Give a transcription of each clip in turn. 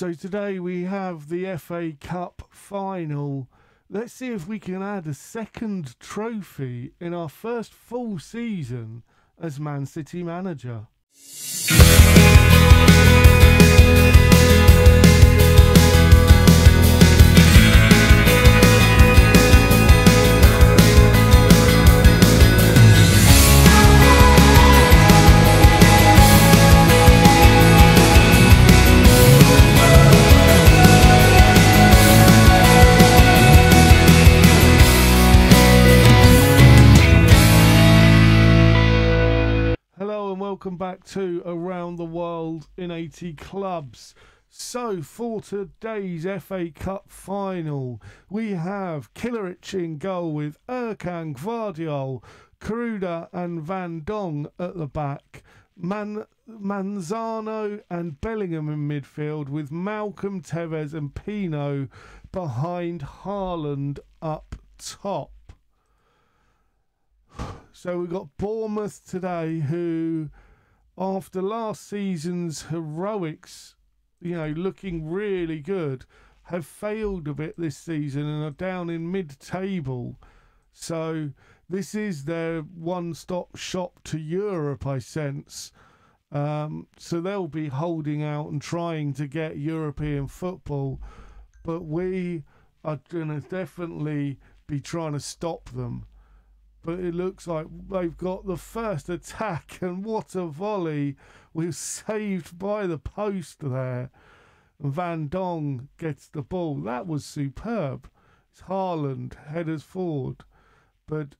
So today we have the FA Cup final. Let's see if we can add a second trophy in our first full season as Man City manager. Back to Around the World in 80 Clubs. So, for today's FA Cup final, we have Killeric in goal with Erkan Gvardiol, Karuda and Van Dong at the back. Man- Manzano and Bellingham in midfield with Malcolm Tevez and Pino behind Haaland up top. So we've got Bournemouth today, who, after last season's heroics, you know, looking really good, have failed a bit this season and are down in mid-table. So this is their one-stop shop to Europe, I sense. Um, so they'll be holding out and trying to get European football, but we are going to definitely be trying to stop them but it looks like they've got the first attack, and what a volley! We're saved by the post there. Van Dong gets the ball. That was superb. It's Haaland headers forward, but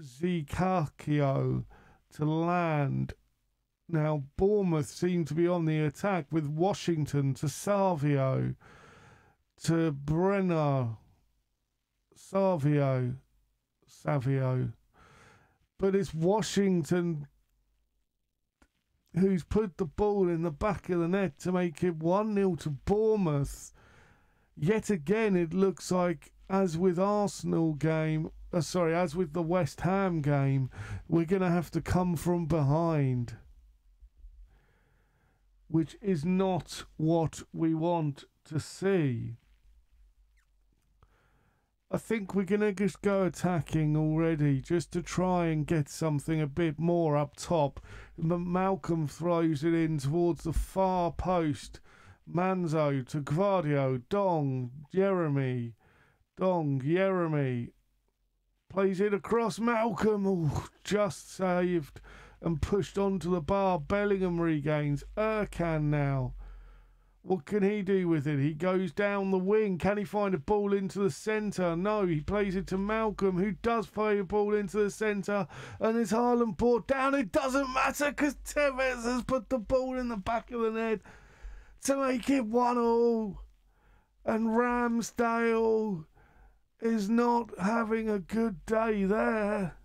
Zikakio to land. Now Bournemouth seem to be on the attack with Washington to Savio to Brenner. Savio Savio. But it's Washington who's put the ball in the back of the net to make it 1 0 to Bournemouth. Yet again, it looks like, as with Arsenal game, uh, sorry, as with the West Ham game, we're going to have to come from behind. Which is not what we want to see. I think we're going to just go attacking already just to try and get something a bit more up top. Malcolm throws it in towards the far post. Manzo to Gvardio, Dong, Jeremy, Dong, Jeremy. Plays it across Malcolm. Ooh, just saved and pushed onto the bar. Bellingham regains. Erkan now. What can he do with it? He goes down the wing. Can he find a ball into the centre? No, he plays it to Malcolm, who does play a ball into the centre. And it's Haaland brought down. It doesn't matter because Tevez has put the ball in the back of the net to make it 1 all. And Ramsdale is not having a good day there.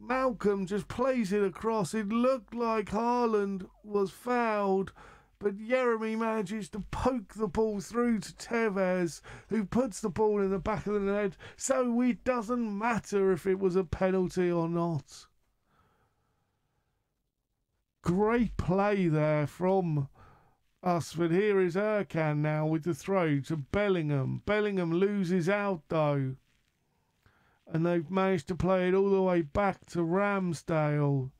Malcolm just plays it across. It looked like Haaland was fouled but Jeremy manages to poke the ball through to Tevez, who puts the ball in the back of the net. So it doesn't matter if it was a penalty or not. Great play there from us, but here is Erkan now with the throw to Bellingham. Bellingham loses out though. And they've managed to play it all the way back to Ramsdale.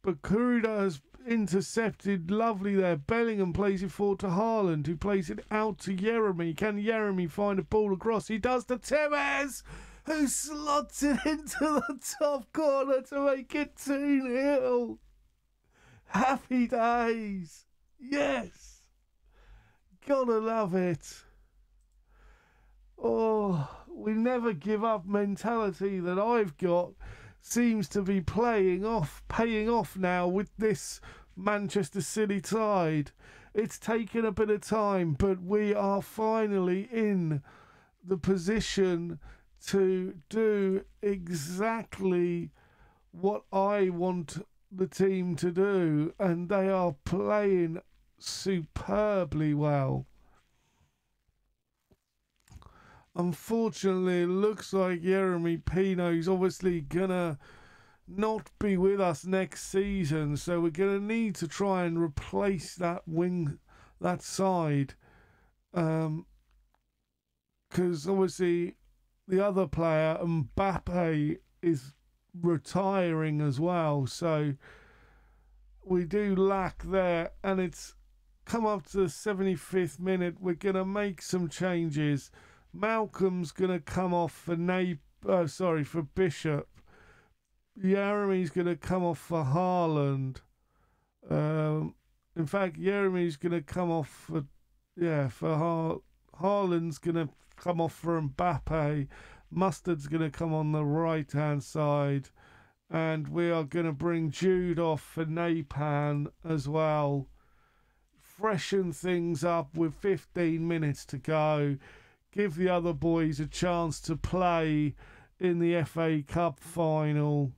But Kuruda has intercepted lovely there. Bellingham plays it forward to Haaland, who plays it out to Jeremy. Can Jeremy find a ball across? He does to Tevez, who slots it into the top corner to make it 2 0. Happy days. Yes. Gotta love it. Oh, we never give up mentality that I've got seems to be playing off, paying off now with this Manchester City side. It's taken a bit of time, but we are finally in the position to do exactly what I want the team to do, and they are playing superbly well. Unfortunately, it looks like Jeremy Pino is obviously gonna not be with us next season. So we're going to need to try and replace that wing, that side. Um, because obviously the other player, Mbappe, is retiring as well. So we do lack there, and it's come up to the 75th minute. We're going to make some changes. Malcolm's going to come off for Nape, uh, sorry, for Bishop. Jeremy's going to come off for Haaland. Um, in fact, Jeremy's going to come off for, yeah, for Har- Haaland's going to come off for Mbappe. Mustard's going to come on the right hand side. And we are going to bring Jude off for Napan as well. Freshen things up with 15 minutes to go. Give the other boys a chance to play in the FA Cup final.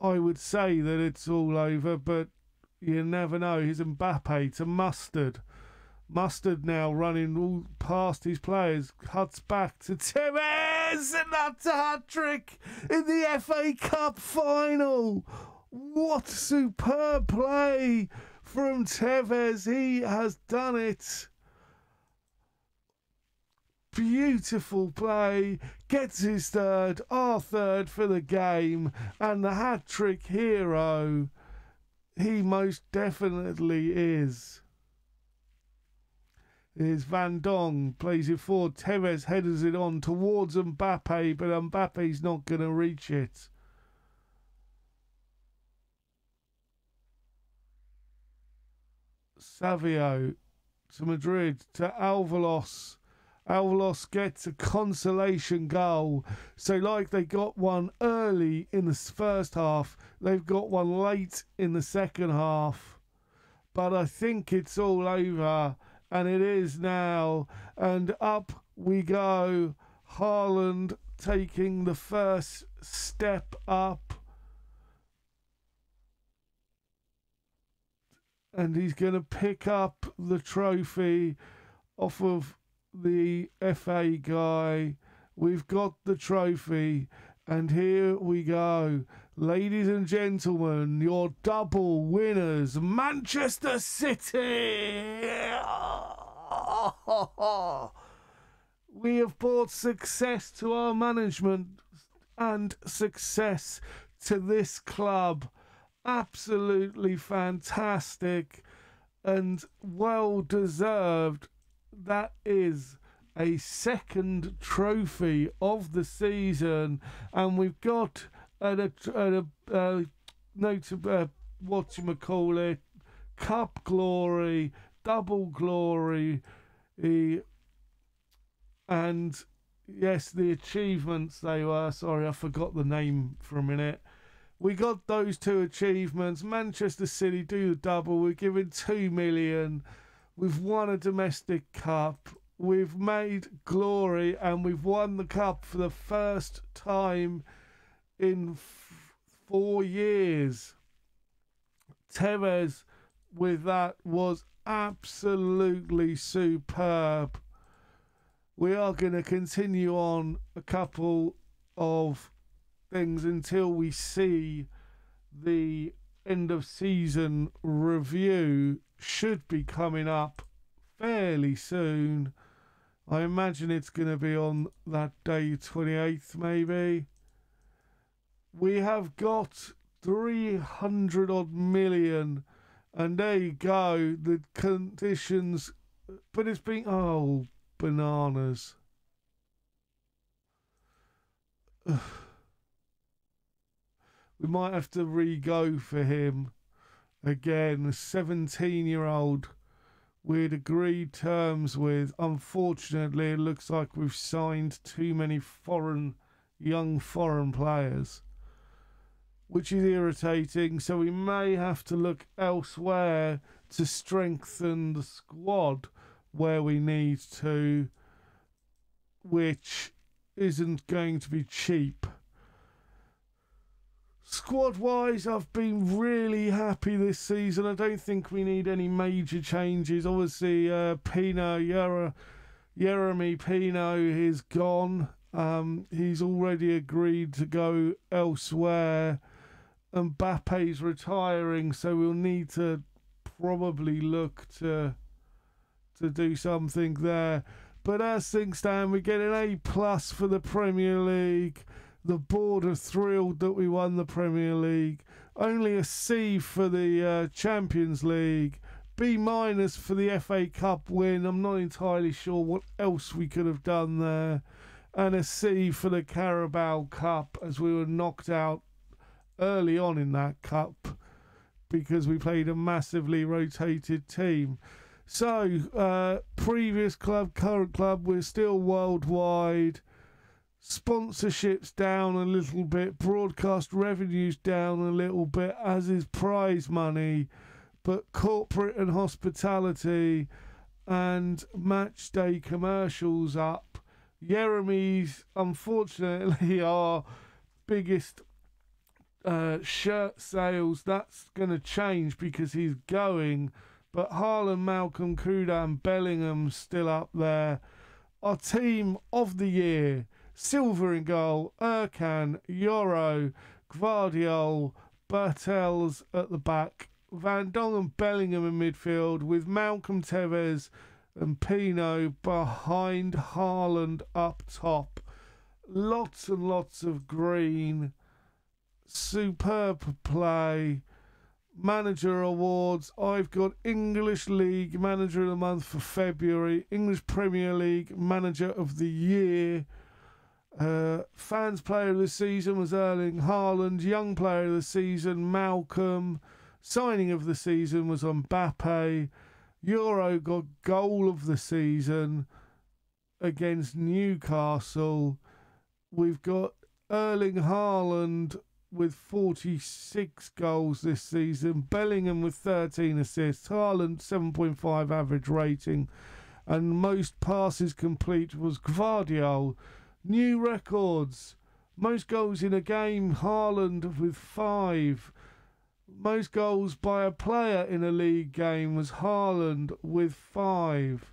I would say that it's all over, but you never know. Here's Mbappe to Mustard. Mustard now running all past his players, cuts back to Tevez, and that's a hat trick in the FA Cup final. What superb play from Tevez! He has done it. Beautiful play, gets his third, our third for the game, and the hat trick hero. He most definitely is is Van Dong plays it forward. Tevez headers it on towards Mbappe, but Mbappe's not going to reach it. Savio to Madrid to Alvalos. Alvalos gets a consolation goal. So, like they got one early in the first half, they've got one late in the second half. But I think it's all over and it is now. And up we go. Haaland taking the first step up. And he's going to pick up the trophy off of the FA guy. We've got the trophy. And here we go. Ladies and gentlemen, your double winners, Manchester City! we have brought success to our management and success to this club. Absolutely fantastic and well deserved. That is a second trophy of the season, and we've got a, a, a, a note uh, what you call it, cup glory, double glory, and yes, the achievements they were. Sorry, I forgot the name for a minute. We got those two achievements. Manchester City do the double. We're giving two million. We've won a domestic cup we've made glory and we've won the cup for the first time in f- four years. Tevez with that was absolutely superb. We are going to continue on a couple of things until we see the end of season review should be coming up fairly soon. I imagine it's going to be on that day, 28th, maybe. We have got 300 odd million, and there you go. The conditions, but it's been, oh, bananas. we might have to re go for him again. A 17 year old we'd agreed terms with. Unfortunately, it looks like we've signed too many foreign, young foreign players, which is irritating. So we may have to look elsewhere to strengthen the squad where we need to, which isn't going to be cheap. Squad wise, I've been really happy this season. I don't think we need any major changes. Obviously, uh, Pino, Yera, Jeremy Pino is gone. Um, he's already agreed to go elsewhere. And Mbappe's retiring, so we'll need to probably look to to do something there. But as things stand, we get an A plus for the Premier League. The board are thrilled that we won the Premier League. Only a C for the uh, Champions League. B minus for the FA Cup win. I'm not entirely sure what else we could have done there. And a C for the Carabao Cup as we were knocked out early on in that cup because we played a massively rotated team. So, uh, previous club, current club, we're still worldwide. Sponsorships down a little bit, broadcast revenues down a little bit, as is prize money. But corporate and hospitality and match day commercials up. Yeremy's, unfortunately, our biggest uh, shirt sales. That's going to change because he's going. But Haaland, Malcolm, Kudan, Bellingham still up there. Our team of the year Silver in goal, Erkan, Yoro, Gvardiol, Bertels at the back, Van Dong and Bellingham in midfield, with Malcolm Tevez and Pino behind Haaland up top. Lots and lots of green. Superb play. Manager awards. I've got English League Manager of the Month for February, English Premier League Manager of the Year. Uh, fans Player of the Season was Erling Haaland. Young Player of the Season, Malcolm. Signing of the Season was Mbappe. Yoro got Goal of the Season against Newcastle. We've got Erling Haaland with 46 goals this season. Bellingham with 13 assists. Haaland 7.5 average rating. And most passes complete was Gvardiol. New records. Most goals in a game, Haaland with five. Most goals by a player in a league game was Haaland with five.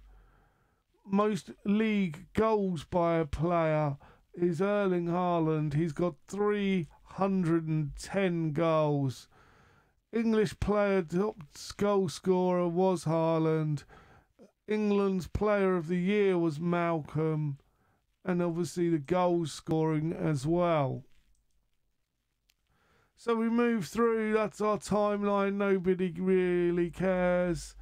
Most league goals by a player is Erling Haaland. He's got 310 goals. English player top goal scorer was Haaland. England's player of the year was Malcolm. And obviously the goal scoring as well. So we move through, that's our timeline. Nobody really cares.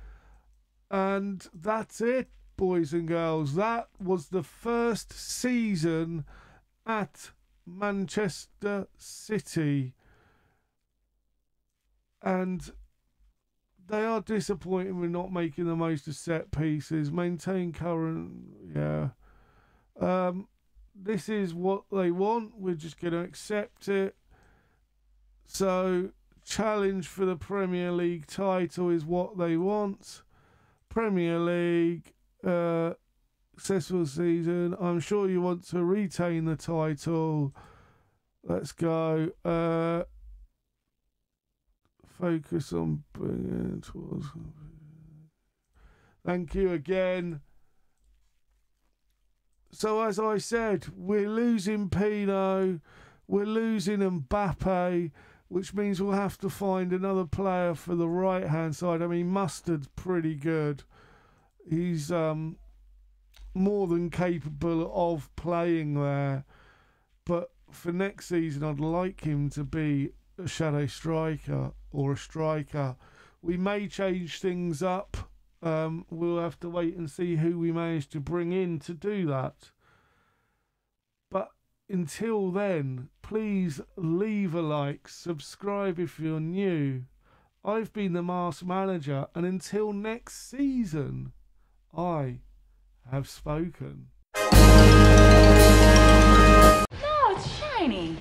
And that's it boys and girls. That was the first season at Manchester City. And they are disappointing with not making the most of set pieces. Maintain current, yeah. Um, this is what they want. We're just going to accept it. So, challenge for the Premier League title is what they want. Premier League, uh, successful season. I'm sure you want to retain the title. Let's go. Uh, focus on bringing towards. Thank you again. So, as I said, we're losing Pino, we're losing Mbappe, which means we'll have to find another player for the right hand side. I mean, Mustard's pretty good he's um, more than capable of playing there. But for next season, I'd like him to be a shadow striker or a striker. We may change things up. Um, we'll have to wait and see who we manage to bring in to do that. But until then, please leave a like, subscribe if you're new. I've been the Masked Manager, and until next season. I have spoken. No, it's shiny.